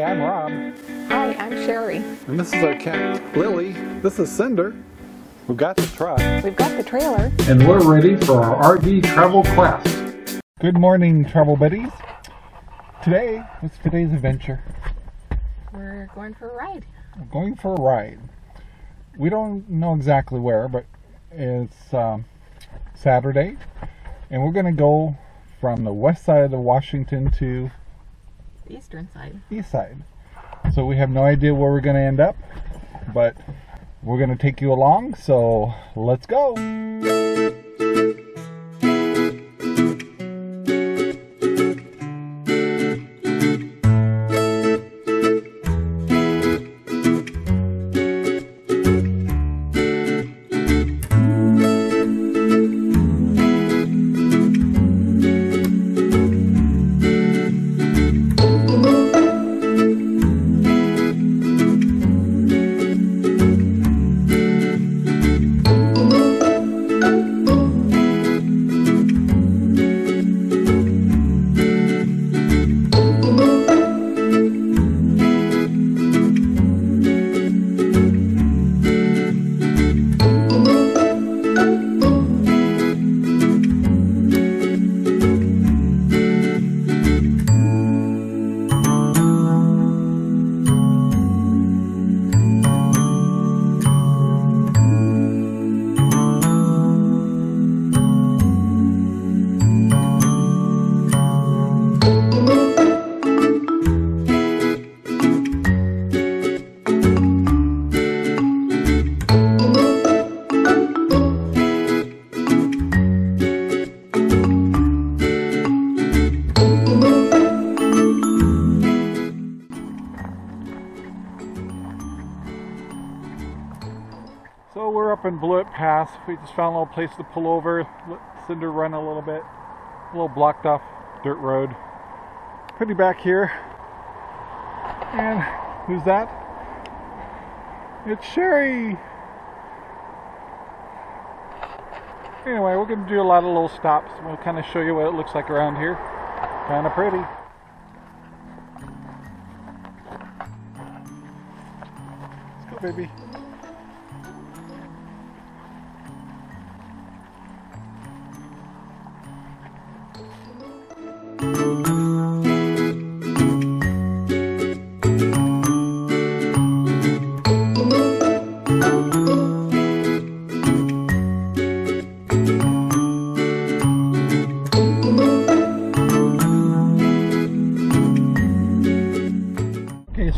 Hi, I'm Rob, Hi, I'm Sherry. and this is our cat Lily. This is Cinder. We've got the truck. We've got the trailer. and we're ready for our RV travel quest. Good morning, travel buddies. Today, what's today's adventure? We're going for a ride. We're going for a ride. We don't know exactly where, but it's um, Saturday, and we're going to go from the west side of the Washington to The eastern side. east side. So we have no idea where we're going to end up, but we're going to take you along. So let's go. We just found a little place to pull over, let Cinder run a little bit. A little blocked off dirt road. Pretty back here. And who's that? It's Sherry! Anyway, we're going to do a lot of little stops. We'll kind of show you what it looks like around here. Kind of pretty. Let's go, baby.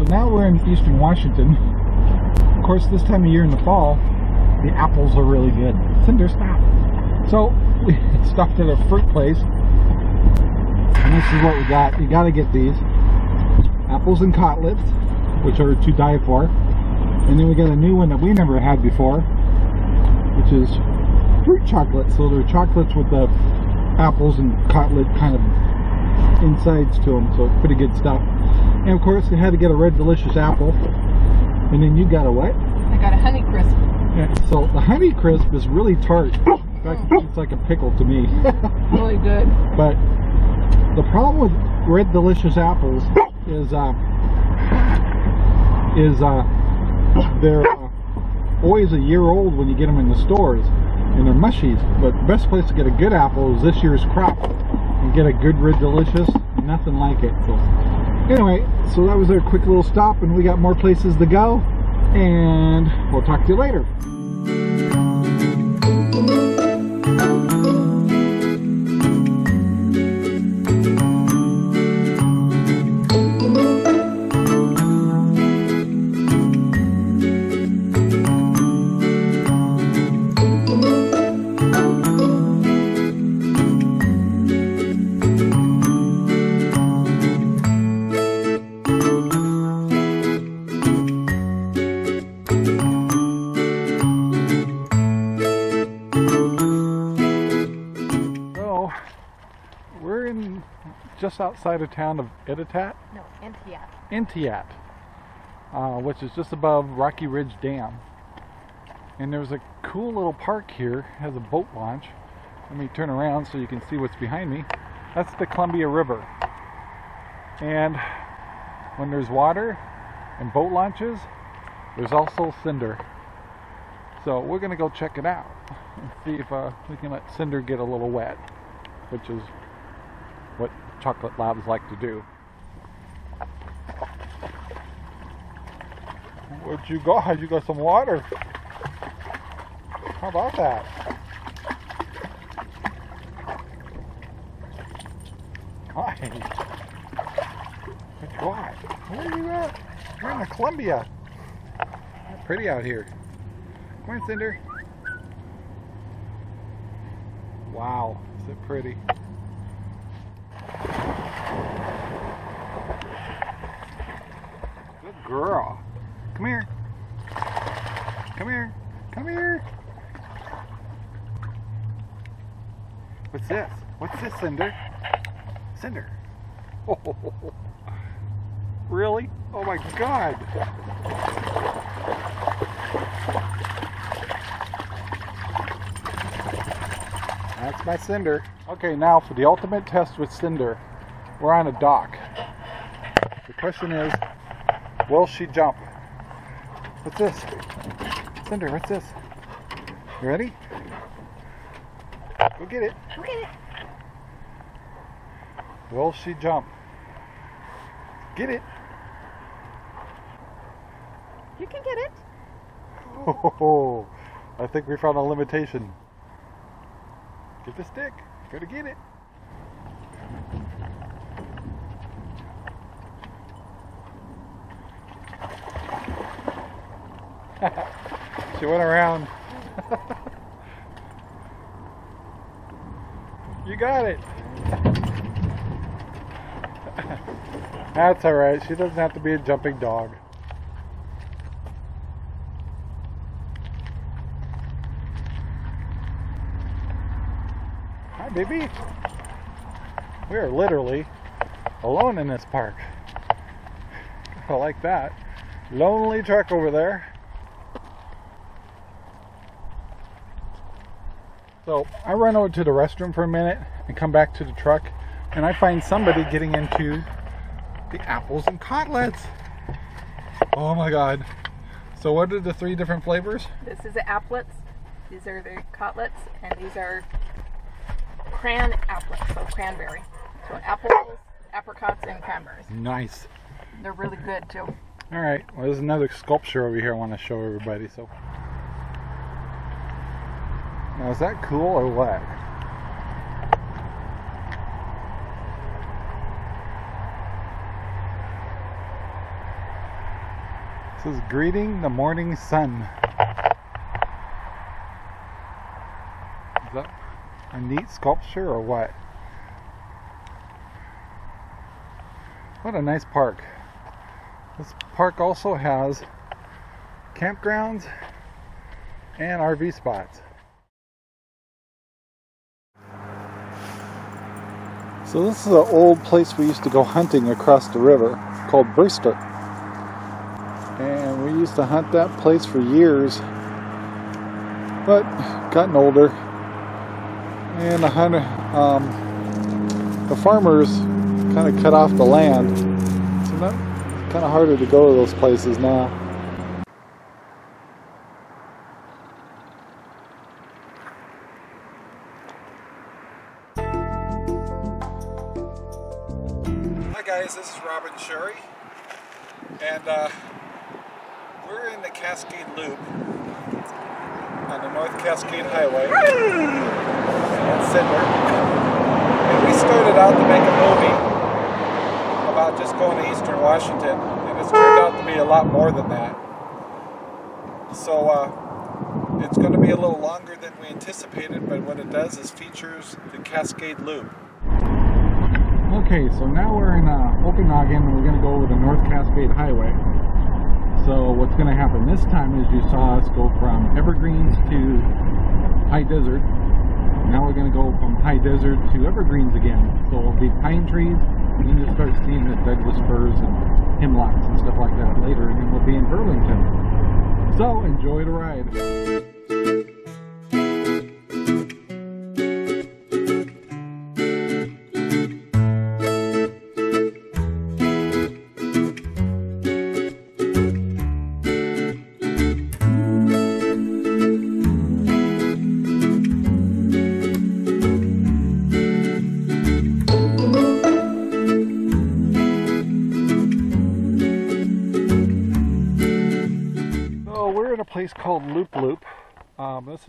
So now we're in eastern Washington. Of course, this time of year in the fall, the apples are really good. Cinder, stop. So, we stopped at a fruit place. And this is what we got. You gotta get these. Aplets and cotlets, which are to die for. And then we got a new one that we never had before, which is fruit chocolate. So they're chocolates with the Aplets and cotlet kind of insides to them. So pretty good stuff. And of course, they had to get a red delicious apple. And then you got a what? I got a honey crisp. Yeah, so the honey crisp is really tart. In fact, it's like a pickle to me. Really good. but the problem with red delicious apples is uh, is uh, they're uh, always a year old when you get them in the stores, and they're mushy. But the best place to get a good apple is this year's crop. and get a good red delicious, nothing like it. So anyway, so that was our quick little stop, and we got more places to go. And we'll talk to you later. Just outside of town of Editat, No, Antioch. Entiat, uh, which is just above Rocky Reach Dam. And there's a cool little park here, has a boat launch. Let me turn around so you can see what's behind me. That's the Columbia River. And when there's water and boat launches, there's also cinder. So we're gonna go check it out and see if uh, we can let cinder get a little wet, which is chocolate labs like to do. What you got? You got some water. How about that? Hi. What? Where are you at? You're in the Columbia. Pretty out here. Come on, Cinder. Wow, is it pretty? Good girl. Come here. Come here. Come here. What's this? What's this, Cinder? Cinder. Oh, really? Oh my god. That's my Cinder. Okay, now for the ultimate test with Cinder, we're on a dock. The question is, will she jump? What's this? Cinder, what's this? You ready? Go get it. Go get it. Will she jump? Get it. You can get it. Oh, I think we found a limitation. Get the stick. Gotta get it. she went around. you got it. That's alright. She doesn't have to be a jumping dog. Hi, baby. We are literally alone in this park. I like that. Lonely truck over there. So I run over to the restroom for a minute and come back to the truck, and I find somebody getting into the Aplets and cotlets. Oh my god. So, what are the three different flavors? This is the Aplets. These are the cotlets, and these are cran Aplets, so cranberry. So apples, apricots, and cranberries. Nice. They're really good too. All right. Well, there's another sculpture over here I want to show everybody. So, now is that cool or what? This is greeting the morning sun. Is that a neat sculpture or what? What a nice park. This park also has campgrounds and RV spots. So this is an old place we used to go hunting across the river called Brewster. Used to hunt that place for years. But gotten older. And the um, the farmers kind of cut off the land. So that kind of harder to go to those places now. On the North Cascade Highway in Cinder. And we started out to make a movie about just going to Eastern Washington, and it's turned out to be a lot more than that. So uh, it's going to be a little longer than we anticipated, but what it does is features the Cascade Loop. Okay, so now we're in uh, Okanogan and we're going to go over the North Cascade Highway. So what's going to happen this time is you saw us go from Evergreens to High Desert. Now we're going to go from High Desert to Evergreens again. So it'll be pine trees and then you'll start seeing the Douglas firs and hemlocks and stuff like that later and then we'll be in Burlington. So enjoy the ride.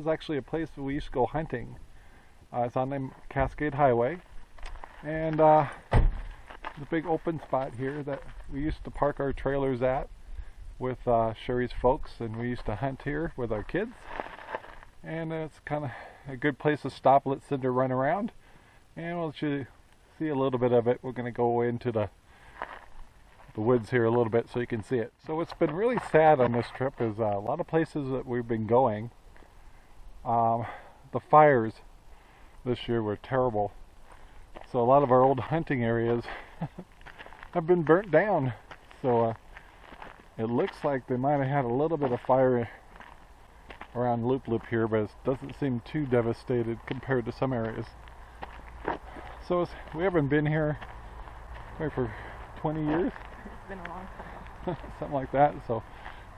Is actually a place that we used to go hunting. Uh, it's on the Cascade Highway, and uh, the big open spot here that we used to park our trailers at with uh, Sherry's folks, and we used to hunt here with our kids. And it's kind of a good place to stop, let Cinder run around, and we'll let you see a little bit of it. We're going to go into the the woods here a little bit so you can see it. So what's been really sad on this trip is uh, a lot of places that we've been going. Um, the fires this year were terrible. So a lot of our old hunting areas have been burnt down. So uh, it looks like they might have had a little bit of fire around Loup Loup here, but it doesn't seem too devastated compared to some areas. So we haven't been here for 20 years. It's been a long time. something like that. So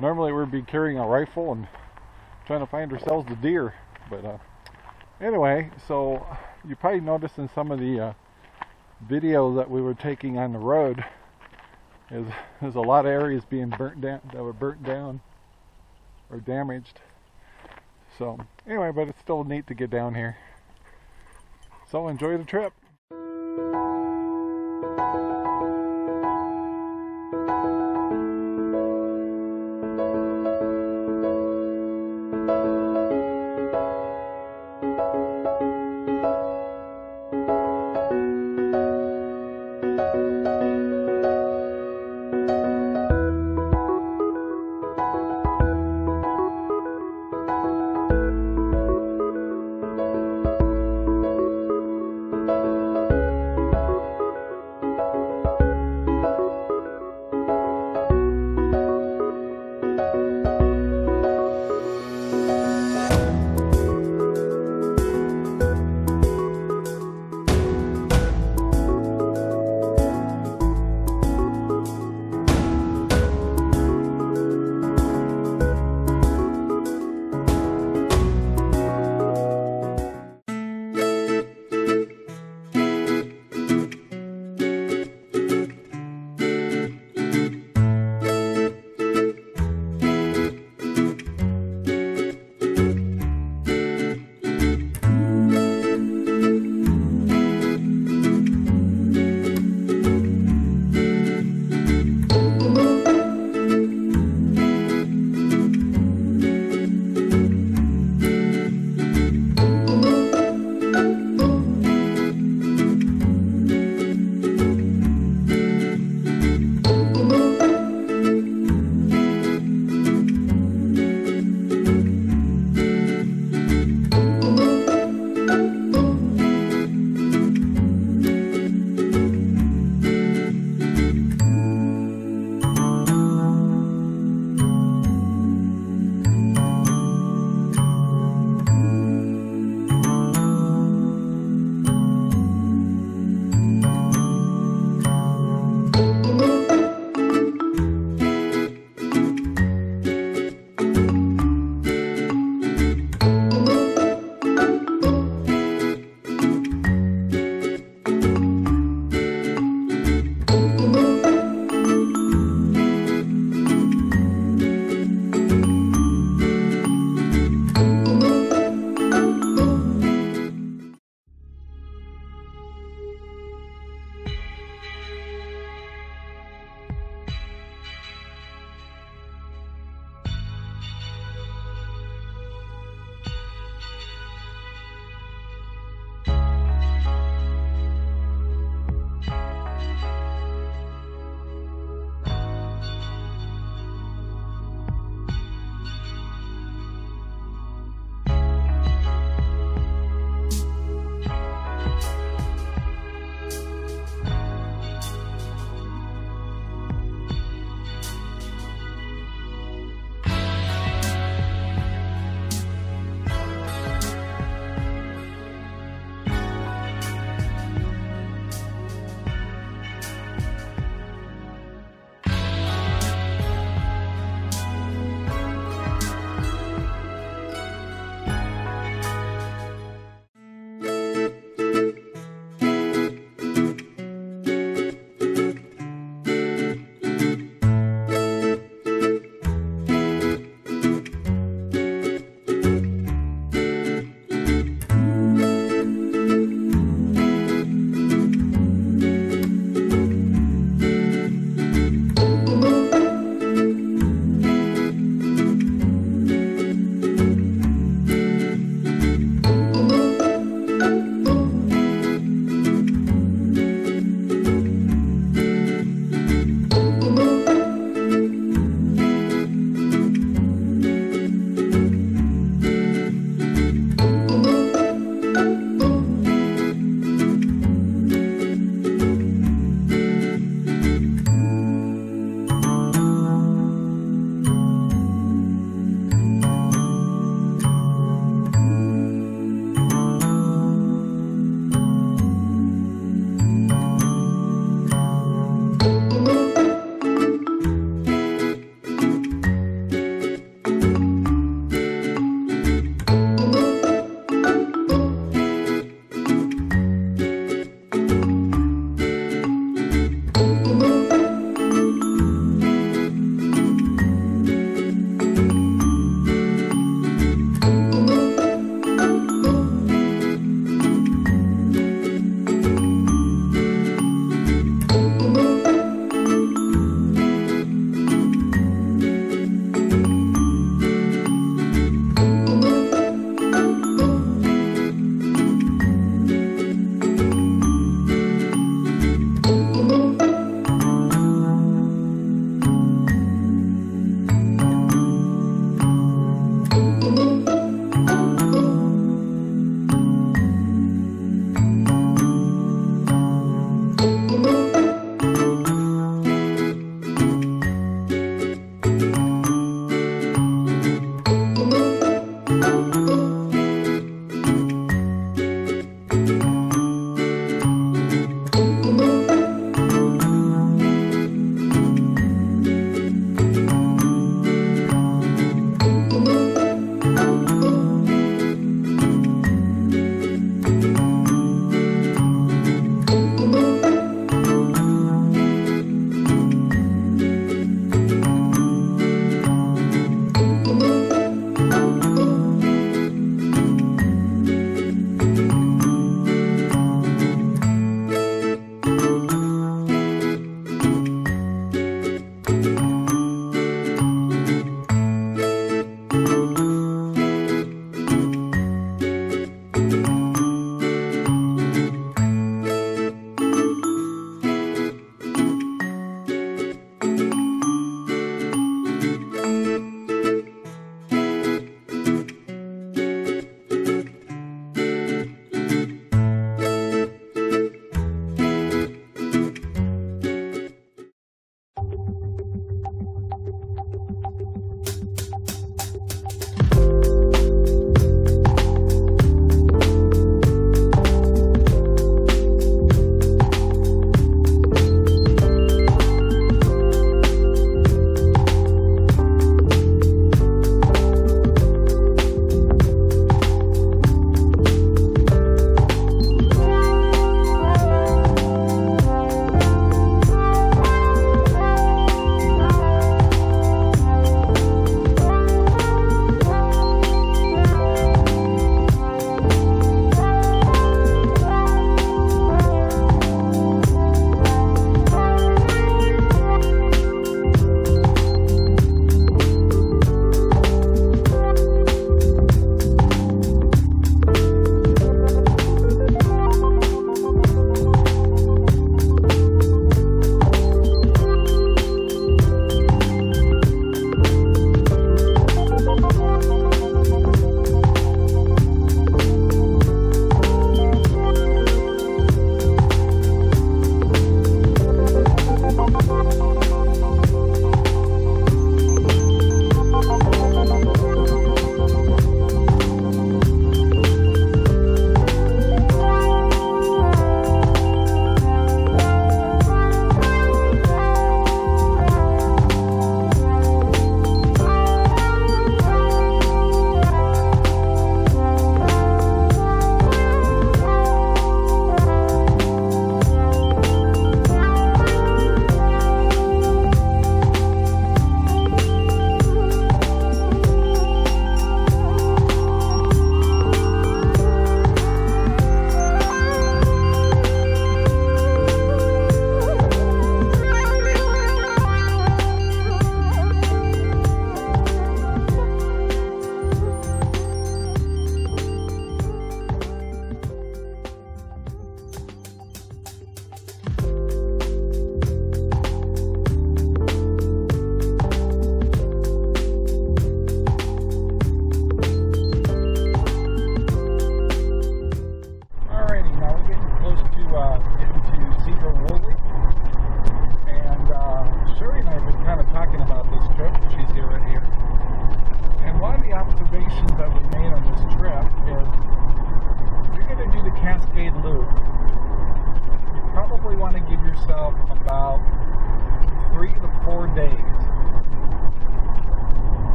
normally we'd be carrying a rifle and trying to find ourselves the deer. But uh, anyway, so you probably noticed in some of the uh, videos that we were taking on the road is there's a lot of areas being burnt down that were burnt down or damaged. So anyway, but it's still neat to get down here. So enjoy the trip.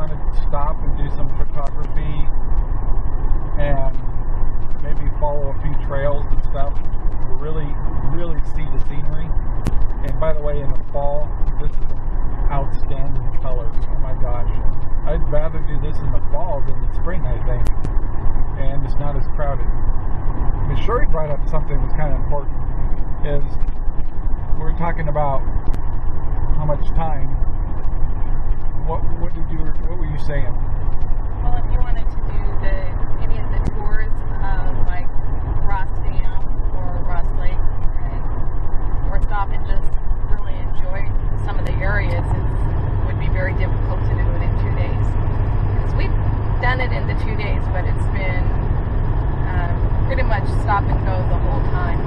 wanted to stop and do some photography and maybe follow a few trails and stuff. to Really, really see the scenery. And by the way, in the fall, this is outstanding colors. Oh my gosh. I'd rather do this in the fall than the spring, I think. And it's not as crowded. But Sherry brought up something that kind of important. Is we're talking about how much time what what did you what were you saying? Well, if you wanted to do the any of the tours of like Ross Dam or Ross Lake, and, or stop and just really enjoy some of the areas, it would be very difficult to do it in two days. Because we've done it in the two days, but it's been um, pretty much stop and go the whole time.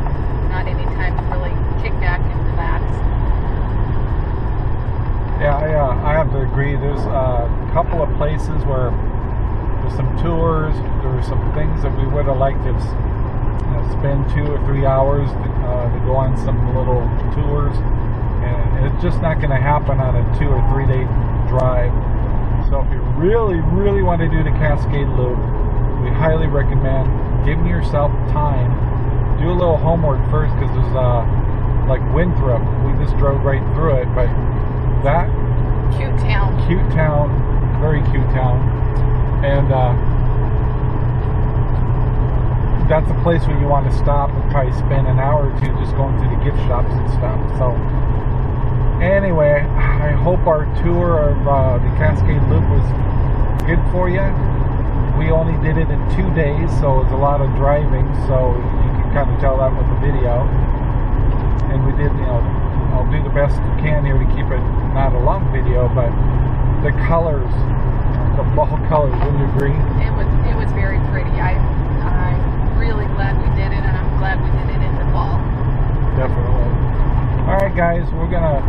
Not any time to really kick back and relax. Yeah, I, uh, I have to agree. There's a couple of places where there's some tours, there's some things that we would have liked to you know, spend two or three hours to, uh, to go on some little tours, and it's just not going to happen on a two or three day drive. So if you really, really want to do the Cascade Loop, we highly recommend giving yourself time. Do a little homework first because there's uh, like Winthrop. We just drove right through it, but that Cute town. cute town, very cute town, and uh, that's a place where you want to stop and probably spend an hour or two just going through the gift shops and stuff. So, anyway, I hope our tour of uh, the Cascade Loop was good for you. We only did it in two days, so it was a lot of driving. So you can kind of tell that with the video. And we did, you know, I'll do the best I can here to keep it not a long video, but the colors, the fall colors, wouldn't you agree? It was it was very pretty. I I'm really glad we did it, and I'm glad we did it in the fall. Definitely. All right, guys, we're gonna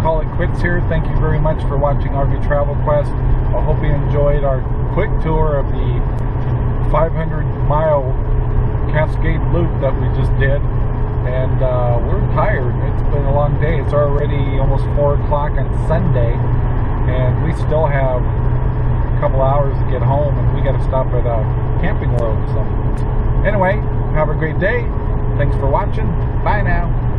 call it quits here. Thank you very much for watching RV Travel Quest. I hope you enjoyed our quick tour of the 500 mile Cascade Loop that we just did. And uh, we're tired. It's been a long day. It's already almost 4 o'clock on Sunday, and we still have a couple hours to get home, and we got to stop at uh, Camping World. So, anyway, have a great day. Thanks for watching. Bye now.